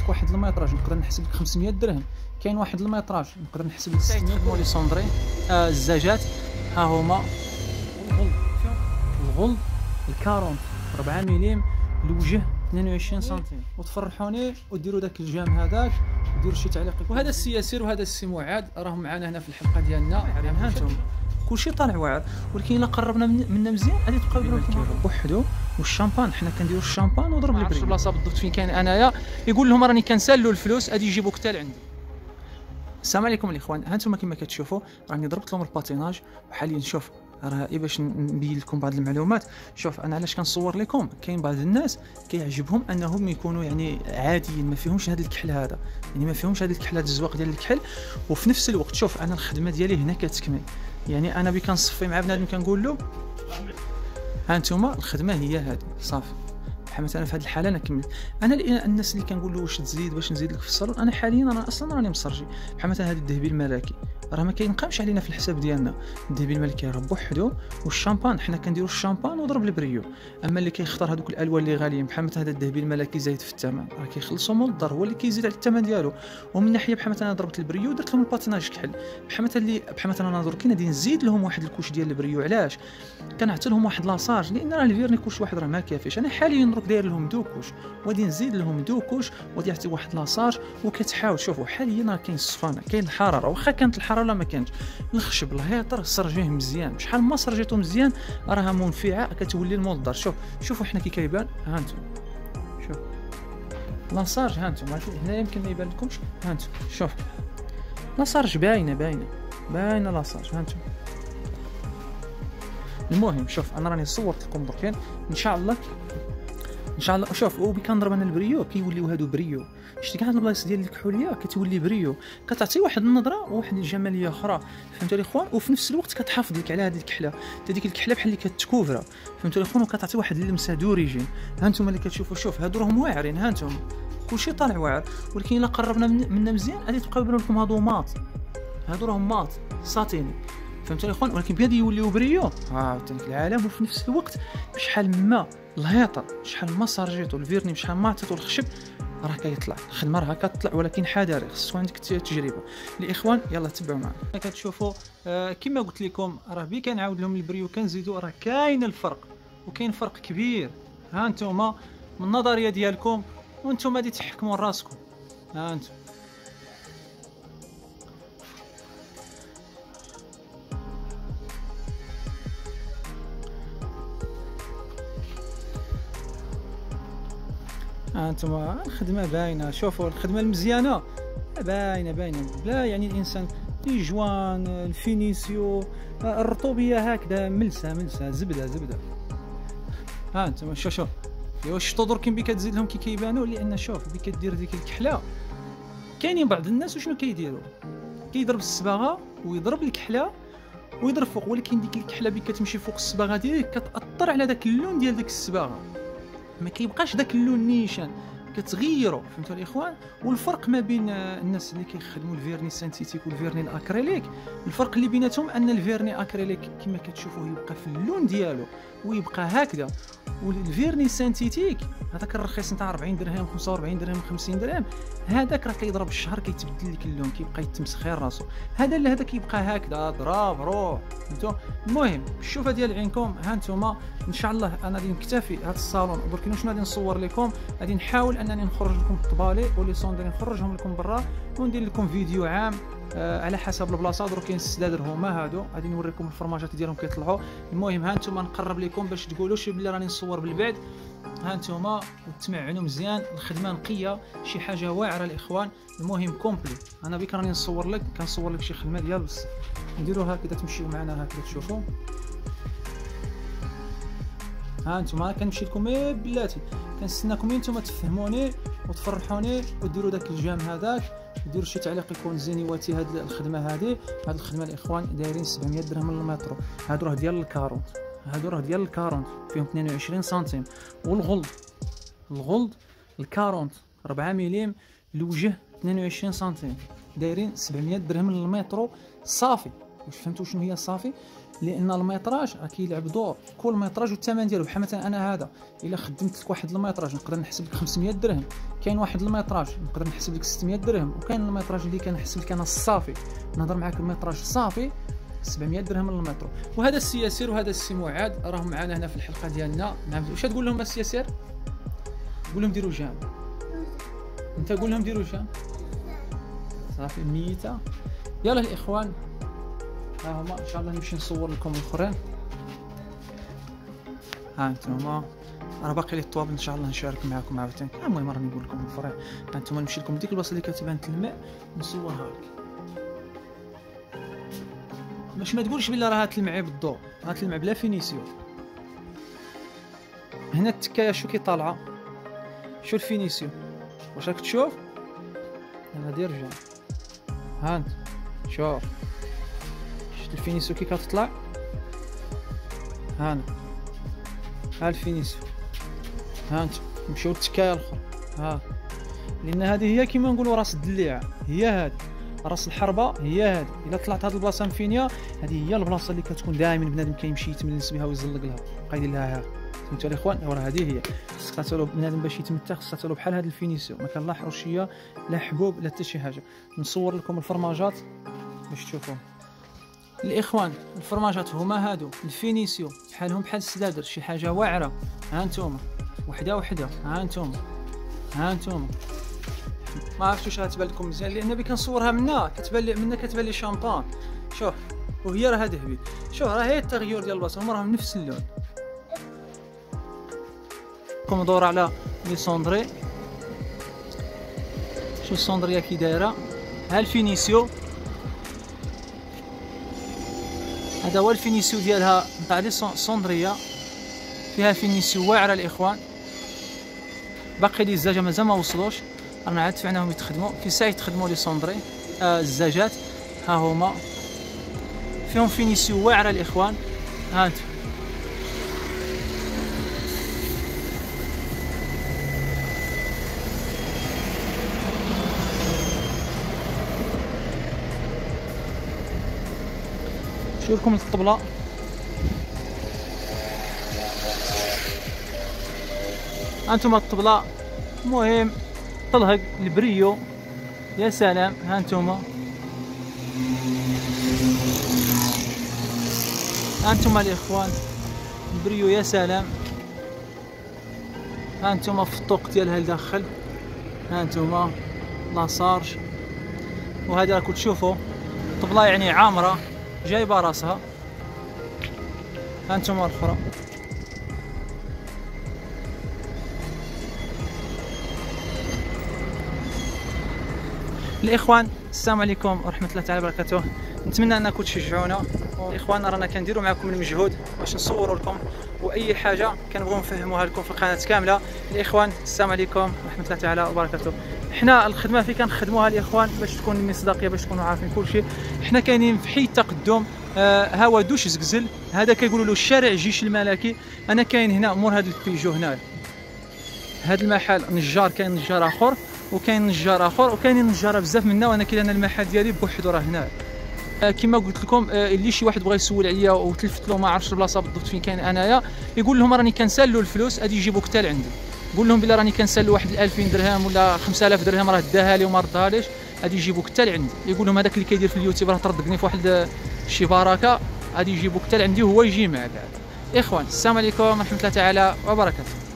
لك واحد ال métrage نقدر نحسب لك 500 درهم. كاين واحد ال métrage نقدر نحسب لك 600 درهم les cendriers آه الزاجات ها هما. الغلظ الغلظ الكارون 4 مليم الوجه 22 سنتيم. وتفرحوني وديروا داك ال j'aime هذاك وديروا شي تعليق وهذا السي ياسر وهذا السي معاد راهم معنا هنا في الحلقة ديالنا. ها أنتم كلشي طالع واعر. ولكن إلا قربنا منا مزيان غادي تبقاو ديروا بوحدو والشامبان حنا كنديروا الشامبان وضرب البريد. البلاصه بالضبط فين كاين أنايا. يقول لهم راني كنسالوا الفلوس غادي يجيبوك حتى لعندي السلام عليكم الإخوان. ها أنتم كما كتشوفوا راني ضربت لهم الباتيناج وحاليا شوف راه إي باش نبين لكم بعض المعلومات. شوف أنا علاش كنصور لكم؟ كاين بعض الناس كيعجبهم أنهم يكونوا يعني عاديين ما فيهمش هذا الكحل هذا. يعني ما فيهمش هذه الكحل هذا الزواق ديال الكحل. وفي نفس الوقت شوف أنا الخدمة ديالي هنا كتكمل. يعني أنا بي كنصفي مع بنادم كنقول له ها أنتم الخدمة هي هذه صافي. بحال مثلا في هذه الحالة أنا كملت أنا الناس اللي كنقول له واش تزيد باش نزيد لك في الصالون أنا حاليا أنا أصلا راني مصرجي. بحال مثلا هذا الذهبي الملكي راه ما كينقامش علينا في الحساب ديالنا. الذهبي الملكي راه بوحدو والشامبان. حنا كنديروا الشامبان وضرب البريو. أما اللي كيختار هذوك الألوان اللي غاليين بحال مثلا هذا الذهبي الملكي زايد في الثمن. راه كيخلصوا من الدار هو اللي كيزيد على الثمن ديالو. ومن ناحية بحال مثلا ضربت البريو درت لهم ال patinage كحل. بحال مثلا اللي بحال مثلا أنا درك غادي نزيد لهم واحد ال couche ديال البريو. علاش؟ كنعطي لهم واحد la charge لأن راه ال vernis couche واحد راه ما كافيش. أنا حاليا درك داير لهم deux couches وغادي نزيد لهم deux couches وغادي نعطي واحد la charge وكتحاول شوفوا حاليا راه كاين الصفانه كاين الحراره واخا كانت الحرارة ولا ما كانتش الخشب ال hêtre سرجيه مزيان. شحال ما سرجيتو مزيان راها منفعة. كتولي المولدر شوف شوفوا حنا كي كيبان. ها أنتم. شوف. la charge ها أنتم. هنا يمكن ما يبان لكمش. ها أنتم. شوف. la charge باينة باينة. باينة la charge ها أنتم. المهم شوف أنا راني صورت لكم دركين إن شاء الله إن شاء الله. شوف هو كنضرب أنا البريو كيوليو هادو بريو. شتي كاع البلايص ديال الكحولية كتولي بريو. كتعطي واحد النظرة وواحد الجمالية أخرى فهمتوا الاخوان وفي نفس الوقت كتحافظ لك على هذه الكحلة. هذيك الكحلة بحال اللي كتكوفرا فهمتوا الاخوان وكتعطي واحد اللمسة d'origine. ها أنتم اللي كتشوفوا شوف هادو راهم واعرين ها أنتم كلشي طالع واعر. ولكن إلا قربنا منا مزيان غادي تبقاو يبانوا لكم هادو mat هادو راهم mat satiné فهمتوا الاخوان ولكن بغا يوليو بريو. ها العالم. وفي نفس الوقت شحال ما ال hêtre شحال ما سارجيتو ال vernis شحال ما عطيتو الخشب راه كيطلع. الخدمة راه كتطلع ولكن حذر خصو عندك تجربة. الإخوان يلا تبعوا معنا. كتشوفوا آه كما قلت لكم راه بي كنعاود لهم البريو كنزيدوا راه كاين الفرق وكاين فرق كبير. ها أنتم من النظرية ديالكم وأنتم غادي تحكموا راسكم. ها أنتم أنتم الخدمه باينة شوفوا الخدمة المزيانة. باينة باينة. بلا يعني الإنسان جوان ال finition الرطوبية هكذا ملسة ملسة زبدة زبدة. ها أنتم شوف شوف شفتوا درك بي كتزيد لهم كي كيبانوا لأن شوف بي كدير ديك الكحلة. كاينين بعض الناس وشنو كيديروا؟ كيضرب الصباغة ويضرب الكحلة ويضرب فوق ولكن ديك الكحلة بي كتمشي فوق الصباغة ديالك كتأثر على داك اللون ديال ديك الصباغة. ما كيبقاش داك اللون نيشان كتغيروا فهمتوا الإخوان؟ والفرق ما بين الناس اللي كيخدموا ال vernis synthétique وال vernis ال acrylique الفرق اللي بيناتهم أن ال vernis acrylique كما كتشوفوا يبقى في اللون ديالو. ويبقى هكذا. وال vernis synthétique هذاك الرخيص نتاع 40 درهم 45 درهم 50 درهم هذاك راه كيضرب الشهر كيتبدل لك اللون كيبقى يتمسخ غير راسو. هذا اللي هذا كيبقى هكذا ضراب روح. فهمتوا؟ المهم الشوفه ديال عينكم ها أنتم إن شاء الله أنا غادي نكتفي هذا الصالون. درك شنو غادي نصور لكم؟ غادي نحاول أنني نخرج لكم الطبالي ولي سون نخرجهم لكم برا وندير لكم فيديو عام. آه على حسب البلاصة. درك كاين السدادر هما هادو. غادي نوريكم الفرماجات ديالهم كيطلعوا المهم ها أنتم نقرب لكم باش تقولوش بلي راني نصور بالبعد. ها أنتم وتمعنوا مزيان. الخدمة نقية شي حاجة واعرة الاخوان المهم complet. أنا بك راني نصور لك كنصور لك شي خدمة ديال بس نديروا هكذا تمشيو معنا هكذا تشوفوا ها أنتم كنمشي لكم إيه بلاتي. كنستناكم أنتم تفهموني وتفرحوني وديروا داك ال j'aime هذاك. ديروا شي تعليق يكون زينيواتي هاد الخدمة هذه هاد الخدمة الإخوان دايرين 700 درهم للمترو هادو راه ديال الكارونت هادو راه ديال الكارونت فيهم 22 سنتيم. والغلظ الغلظ الكارونت. 4 مليم الوجه 22 سنتيم. دايرين 700 درهم للمترو صافي. واش فهمتوا شنو هي صافي؟ لأن ال métrage راه كيلعب دور. كل ميطراج والثمن ديالو بحال مثلا أنا هذا إلا خدمت لك واحد ال métrage نقدر نحسب لك 500 درهم. كاين واحد ال métrage نقدر نحسب لك 600 درهم. وكاين ال métrage اللي كنحسب لك أنا الصافي نهضر معاك ال métrage الصافي 700 درهم للمترو وهذا السي ياسير وهذا السي معاد راهم معنا هنا في الحلقة ديالنا. نعم واش تقول لهم السي ياسير قول لهم ديروا جام. انت قول لهم ديروا جام. صافي ميتة. يلا الاخوان ها هما إن شاء الله نمشي نصور لكم الاخرين ها أنتم راه باقي لي الطواب إن شاء الله نشارك معكم عاوتاني المهم راني نقول لكم الفرع ها أنتم نمشي لكم ديك البلاصة اللي كتبان تلمع نصورها لك باش ما تقولش بلي راه تلمع بالضوء راه تلمع بلا فينيسيون. هنا التكاية شو كي طالعة؟ شو ال finition؟ واش راك تشوف؟ أنا دير رجع هانت شوف. شفت ال finition كي كتطلع. هانا ها ال finition هانت. نمشيو للتكاية الأخرى. ها. لأن هذه هي كيما نقولوا راس الدليعه هي هذه راس الحربة. هي هذه إلا طلعت هذه البلاصة مفينية هذه هي البلاصة اللي كتكون دائما بنادم كيمشي يتملس بها ويزلق لها. قايدين لها ها. فهمتوا الاخوان راه هذه هي. خصك تعطيو بنادم باش يتمتع خصك تعطيو بحال هذا ال finition ما كان لا حروشيه لا حبوب لا حتى شي حاجة. نصور لكم الفرماجات باش تشوفوا الإخوان الفرماجات هما هادو ال finition بحالهم بحال السدادر شي حاجة واعرة. ها أنتم وحدة وحدة ها أنتم ها أنتم ما عرفتش واش غتبان لكم مزيان لأن بي كنصورها منا كتبان لي منا كتبان لي شامبان. شوف وهي راه ذهبي شوف راه هي التغير ديال البلاصه هما راهم نفس اللون. كوم دور على لي سوندري شوف السوندريه كي دايرة. ها الفينيسيو. هذا هو الفينيسيو ديالها. نتاع لي سوندريه فيها فينيسيو واعره الإخوان. باقي لي الزجاجه مازال ما وصلوش. رانا عاد دفعناهم يتخدموا. في ساعة يتخدموا لي سوندري آه الزجاجات ها هما. فيهم فينيسيو واعره الإخوان. ها أنتم لكم الطبلة. أنتم الطبلة. مهم. طلهق البريو. يا سلام. ها أنتم أنتم الإخوان. البريو يا سلام. ها أنتم في الطوق ديالها لداخل. ها أنتم لاصارج وهذه راكم تشوفوا. طبله يعني عامرة. جايبة راسها. ها أنتم الأخرى. الإخوان السلام عليكم ورحمة الله تعالى وبركاته. نتمنى أنكم تشجعونا. الإخوان رانا كنديروا معكم المجهود باش نصوروا لكم وأي حاجة كنبغيو نفهموها لكم في القناة كاملة. الإخوان السلام عليكم ورحمة الله تعالى وبركاته. حنا الخدمة في كنخدموها الإخوان باش تكون مصداقية باش تكونوا عارفين كل شيء. حنا كاينين في حي التقدم آه هوا دوش زقزل هذا كيقولوا له الشارع الجيش الملكي. أنا كاين هنا مور هذا البيجو هنا. هذا المحل نجار كاين نجار آخر وكاين نجار آخر وكاينين نجاره بزاف منا وأنا كاين أنا المحل ديالي بوحدو راه هنا. آه كما قلت لكم آه اللي شي واحد بغى يسول عليا وتلفت له ما عرفش البلاصة بالضبط فين كاين أنايا يقول لهم راني كنسالو الفلوس غادي يجيبوك حتى لعندي. قول لهم بلي راني كنسالو واحد 2000 درهم ولا 5000 درهم راه داها لي وما ردهاليش. غادي يجيبوك حتى لعندي. يقول لهم هذاك اللي كيدير في اليوتيوب راه تردقني في واحد شي بركه غادي يجيبوك حتى لعندي وهو يجي معك. إخوان السلام عليكم ورحمة الله تعالى وبركاته.